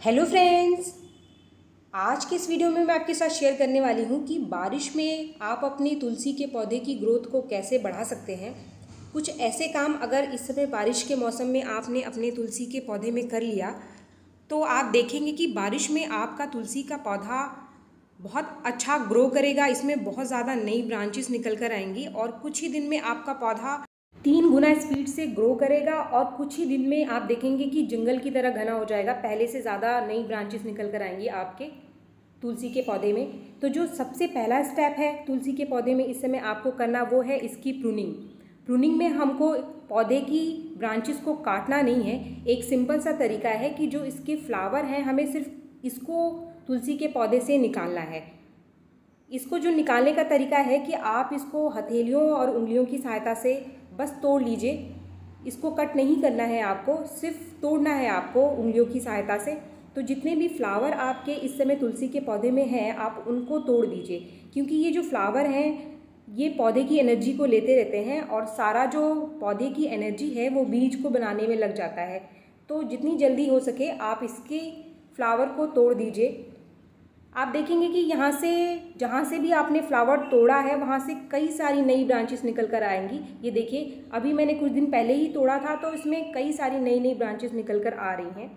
Hello friends. आज के इस वीडियो में मैं आपके साथ शेयर करने वाली हूँ कि बारिश में आप अपनी तुलसी के पौधे की ग्रोथ को कैसे बढ़ा सकते हैं। कुछ ऐसे काम अगर इस समय बारिश के मौसम में आपने अपने तुलसी के पौधे में कर लिया तो आप देखेंगे कि बारिश में आपका तुलसी का पौधा बहुत अच्छा ग्रो करेगा, इसमें बहुत ज़्यादा नई ब्रांचेस निकल कर आएँगी और कुछ ही दिन में आपका पौधा तीन गुना स्पीड से ग्रो करेगा और कुछ ही दिन में आप देखेंगे कि जंगल की तरह घना हो जाएगा। पहले से ज़्यादा नई ब्रांचेस निकल कर आएँगी आपके तुलसी के पौधे में। तो जो सबसे पहला स्टेप है तुलसी के पौधे में इस समय आपको करना वो है इसकी प्रूनिंग प्रूनिंग में हमको पौधे की ब्रांचेस को काटना नहीं है। एक सिंपल सा तरीका है कि जो इसके फ्लावर हैं, हमें सिर्फ़ इसको तुलसी के पौधे से निकालना है। इसको जो निकालने का तरीका है कि आप इसको हथेलियों और उंगलियों की सहायता से बस तोड़ लीजिए। इसको कट नहीं करना है आपको, सिर्फ़ तोड़ना है आपको उंगलियों की सहायता से। तो जितने भी फ्लावर आपके इस समय तुलसी के पौधे में हैं, आप उनको तोड़ दीजिए। क्योंकि ये जो फ्लावर हैं, ये पौधे की एनर्जी को लेते रहते हैं और सारा जो पौधे की एनर्जी है, वो बीज को बनाने में लग जाता है। तो जितनी जल्दी हो सके आप इसके फ्लावर को तोड़ दीजिए। आप देखेंगे कि यहाँ से, जहाँ से भी आपने फ्लावर तोड़ा है, वहाँ से कई सारी नई ब्रांचेस निकल कर आएँगी। ये देखिए, अभी मैंने कुछ दिन पहले ही तोड़ा था तो इसमें कई सारी नई नई ब्रांचेस निकल कर आ रही हैं।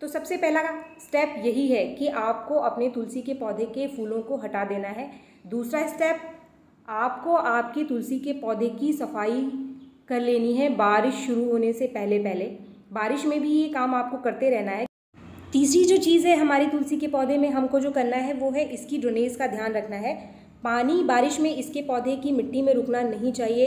तो सबसे पहला स्टेप यही है कि आपको अपने तुलसी के पौधे के फूलों को हटा देना है। दूसरा स्टेप आपको आपकी तुलसी के पौधे की सफ़ाई कर लेनी है बारिश शुरू होने से पहले पहले बारिश में भी ये काम आपको करते रहना है। तीसरी जो चीज़ है हमारी तुलसी के पौधे में हमको जो करना है, वो है इसकी ड्रोनेज का ध्यान रखना है। पानी बारिश में इसके पौधे की मिट्टी में रुकना नहीं चाहिए।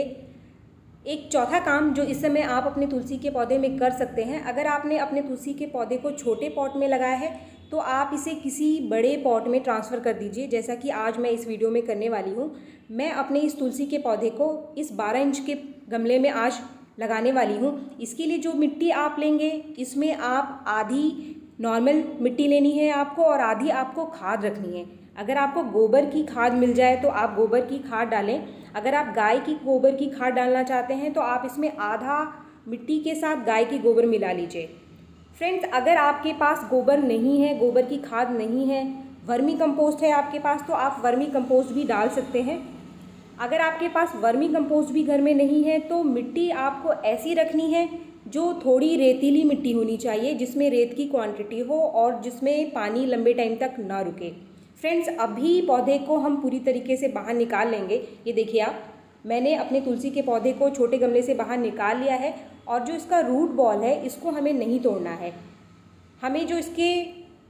एक चौथा काम जो इस समय आप अपने तुलसी के पौधे में कर सकते हैं, अगर आपने अपने तुलसी के पौधे को छोटे पॉट में लगाया है तो आप इसे किसी बड़े पॉट में ट्रांसफ़र कर दीजिए, जैसा कि आज मैं इस वीडियो में करने वाली हूँ। मैं अपने इस तुलसी के पौधे को इस बारह इंच के गमले में आज लगाने वाली हूँ। इसके लिए जो मिट्टी आप लेंगे, इसमें आप आधी नॉर्मल मिट्टी लेनी है आपको और आधी आपको खाद रखनी है। अगर आपको गोबर की खाद मिल जाए तो आप गोबर की खाद डालें। अगर आप गाय की गोबर की खाद डालना चाहते हैं तो आप इसमें आधा मिट्टी के साथ गाय की गोबर मिला लीजिए। फ्रेंड्स, अगर आपके पास गोबर नहीं है, गोबर की खाद नहीं है, वर्मी कंपोस्ट है आपके पास तो आप वर्मी कंपोस्ट भी डाल सकते हैं। अगर आपके पास वर्मी कंपोस्ट भी घर में नहीं है तो मिट्टी आपको ऐसी रखनी है जो थोड़ी रेतीली मिट्टी होनी चाहिए, जिसमें रेत की क्वांटिटी हो और जिसमें पानी लंबे टाइम तक ना रुके। फ्रेंड्स अभी पौधे को हम पूरी तरीके से बाहर निकाल लेंगे। ये देखिए आप, मैंने अपने तुलसी के पौधे को छोटे गमले से बाहर निकाल लिया है और जो इसका रूट बॉल है, इसको हमें नहीं तोड़ना है। हमें जो इसके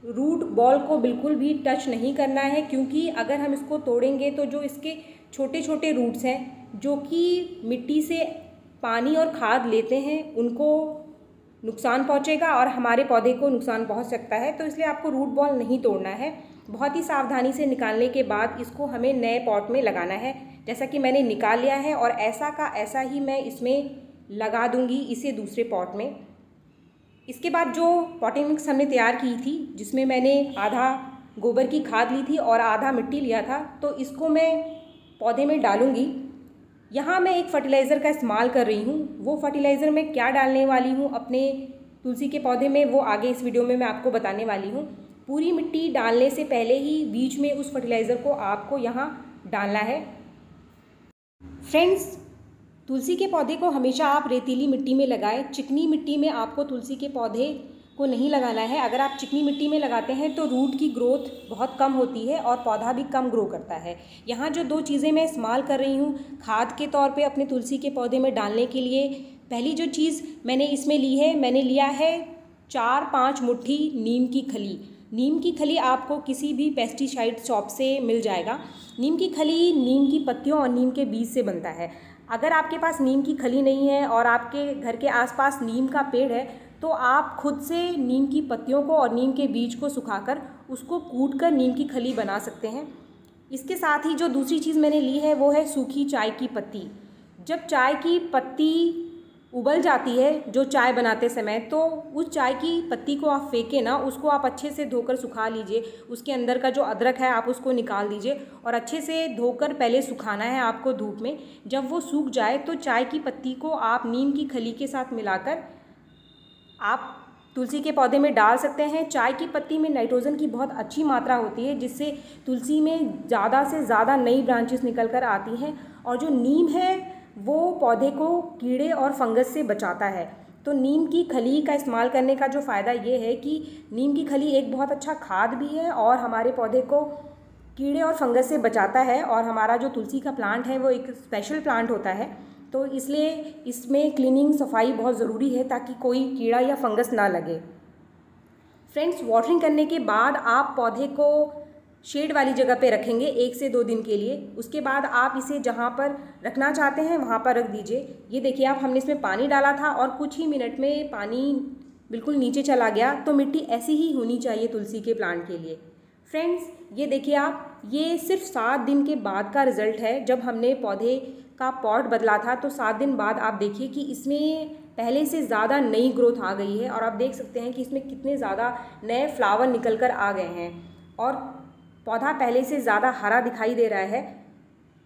रूट बॉल को बिल्कुल भी टच नहीं करना है, क्योंकि अगर हम इसको तोड़ेंगे तो जो इसके छोटे छोटे रूट्स हैं, जो कि मिट्टी से पानी और खाद लेते हैं, उनको नुकसान पहुंचेगा और हमारे पौधे को नुकसान पहुँच सकता है। तो इसलिए आपको रूट बॉल नहीं तोड़ना है। बहुत ही सावधानी से निकालने के बाद इसको हमें नए पॉट में लगाना है। जैसा कि मैंने निकाल लिया है और ऐसा का ऐसा ही मैं इसमें लगा दूँगी इसे दूसरे पॉट में। इसके बाद जो पॉटिंग मिक्स हमने तैयार की थी, जिसमें मैंने आधा गोबर की खाद ली थी और आधा मिट्टी लिया था तो इसको मैं पौधे में डालूँगी। यहाँ मैं एक फर्टिलाइज़र का इस्तेमाल कर रही हूँ। वो फर्टिलाइज़र मैं क्या डालने वाली हूँ? अपने तुलसी के पौधे में, वो आगे इस वीडियो में मैं आपको बताने वाली हूँ। पूरी मिट्टी डालने से पहले ही बीच में उस फर्टिलाइज़र को आपको यहाँ डालना है। फ्रेंड्स तुलसी के पौधे को हमेशा आप रेतीली मिट्टी में लगाएँ। चिकनी मिट्टी में आपको तुलसी के पौधे को नहीं लगाना है। अगर आप चिकनी मिट्टी में लगाते हैं तो रूट की ग्रोथ बहुत कम होती है और पौधा भी कम ग्रो करता है। यहाँ जो दो चीज़ें मैं इस्तेमाल कर रही हूँ, खाद के तौर पे अपने तुलसी के पौधे में डालने के लिए, पहली जो चीज़ मैंने इसमें ली है, मैंने लिया है चार पाँच मुट्ठी नीम की खली। नीम की खली आपको किसी भी पेस्टिसाइड शॉप से मिल जाएगा। नीम की खली नीम की पत्तियों और नीम के बीज से बनता है। अगर आपके पास नीम की खली नहीं है और आपके घर के आसपास नीम का पेड़ है तो आप खुद से नीम की पत्तियों को और नीम के बीज को सुखाकर उसको कूट कर नीम की खली बना सकते हैं। इसके साथ ही जो दूसरी चीज़ मैंने ली है, वो है सूखी चाय की पत्ती। जब चाय की पत्ती उबल जाती है, जो चाय बनाते समय तो उस चाय की पत्ती को आप फेंकें ना, उसको आप अच्छे से धोकर सुखा लीजिए। उसके अंदर का जो अदरक है, आप उसको निकाल दीजिए और अच्छे से धोकर पहले सुखाना है आपको धूप में। जब वो सूख जाए तो चाय की पत्ती को आप नीम की खली के साथ मिलाकर आप तुलसी के पौधे में डाल सकते हैं। चाय की पत्ती में नाइट्रोजन की बहुत अच्छी मात्रा होती है, जिससे तुलसी में ज़्यादा से ज़्यादा नई ब्रांचेस निकल कर आती हैं और जो नीम है, वो पौधे को कीड़े और फंगस से बचाता है। तो नीम की खली का इस्तेमाल करने का जो फ़ायदा ये है कि नीम की खली एक बहुत अच्छा खाद भी है और हमारे पौधे को कीड़े और फंगस से बचाता है और हमारा जो तुलसी का प्लांट है, वो एक स्पेशल प्लांट होता है। तो इसलिए इसमें क्लीनिंग सफ़ाई बहुत ज़रूरी है ताकि कोई कीड़ा या फंगस ना लगे। फ्रेंड्स वाटरिंग करने के बाद आप पौधे को शेड वाली जगह पे रखेंगे एक से दो दिन के लिए। उसके बाद आप इसे जहाँ पर रखना चाहते हैं, वहाँ पर रख दीजिए। ये देखिए, आप हमने इसमें पानी डाला था और कुछ ही मिनट में पानी बिल्कुल नीचे चला गया तो मिट्टी ऐसी ही होनी चाहिए तुलसी के प्लांट के लिए। फ्रेंड्स ये देखिए आप, ये सिर्फ़ सात दिन के बाद का रिज़ल्ट है जब हमने पौधे का पॉट बदला था तो सात दिन बाद आप देखिए कि इसमें पहले से ज़्यादा नई ग्रोथ आ गई है और आप देख सकते हैं कि इसमें कितने ज़्यादा नए फ्लावर निकल कर आ गए हैं। और पौधा पहले से ज़्यादा हरा दिखाई दे रहा है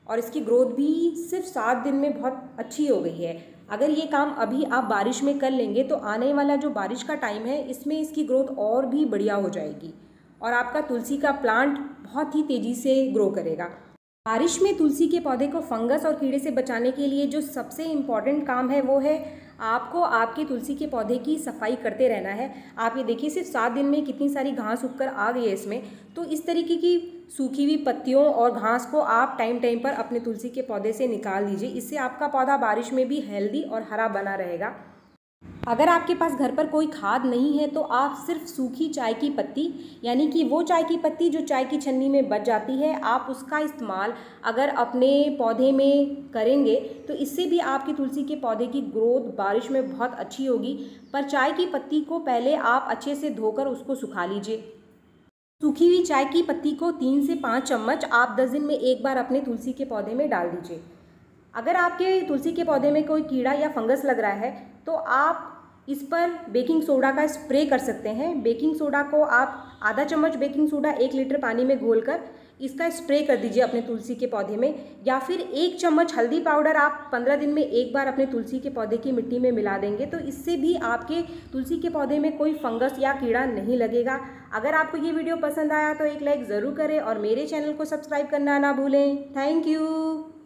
और इसकी ग्रोथ भी सिर्फ़ सात दिन में बहुत अच्छी हो गई है। अगर ये काम अभी आप बारिश में कर लेंगे तो आने वाला जो बारिश का टाइम है, इसमें इसकी ग्रोथ और भी बढ़िया हो जाएगी और आपका तुलसी का प्लांट बहुत ही तेज़ी से ग्रो करेगा। बारिश में तुलसी के पौधे को फंगस और कीड़े से बचाने के लिए जो सबसे इंपॉर्टेंट काम है वो है आपको आपके तुलसी के पौधे की सफ़ाई करते रहना है। आप ये देखिए, सिर्फ़ सात दिन में कितनी सारी घास उग कर आ गई है इसमें। तो इस तरीके की सूखी हुई पत्तियों और घास को आप टाइम टाइम पर अपने तुलसी के पौधे से निकाल दीजिए। इससे आपका पौधा बारिश में भी हेल्दी और हरा बना रहेगा। अगर आपके पास घर पर कोई खाद नहीं है तो आप सिर्फ़ सूखी चाय की पत्ती, यानी कि वो चाय की पत्ती जो चाय की छन्नी में बच जाती है, आप उसका इस्तेमाल अगर अपने पौधे में करेंगे तो इससे भी आपकी तुलसी के पौधे की ग्रोथ बारिश में बहुत अच्छी होगी। पर चाय की पत्ती को पहले आप अच्छे से धोकर उसको सुखा लीजिए। सूखी हुई चाय की पत्ती को तीन से पाँच चम्मच आप दस दिन में एक बार अपने तुलसी के पौधे में डाल दीजिए। अगर आपके तुलसी के पौधे में कोई कीड़ा या फंगस लग रहा है तो आप इस पर बेकिंग सोडा का स्प्रे कर सकते हैं। बेकिंग सोडा को आप आधा चम्मच बेकिंग सोडा एक लीटर पानी में घोलकर इसका स्प्रे कर दीजिए अपने तुलसी के पौधे में। या फिर एक चम्मच हल्दी पाउडर आप पंद्रह दिन में एक बार अपने तुलसी के पौधे की मिट्टी में मिला देंगे। तो इससे भी आपके तुलसी के पौधे में कोई फंगस या कीड़ा नहीं लगेगा। अगर आपको ये वीडियो पसंद आया तो एक लाइक ज़रूर करें और मेरे चैनल को सब्सक्राइब करना ना भूलें। Thank you.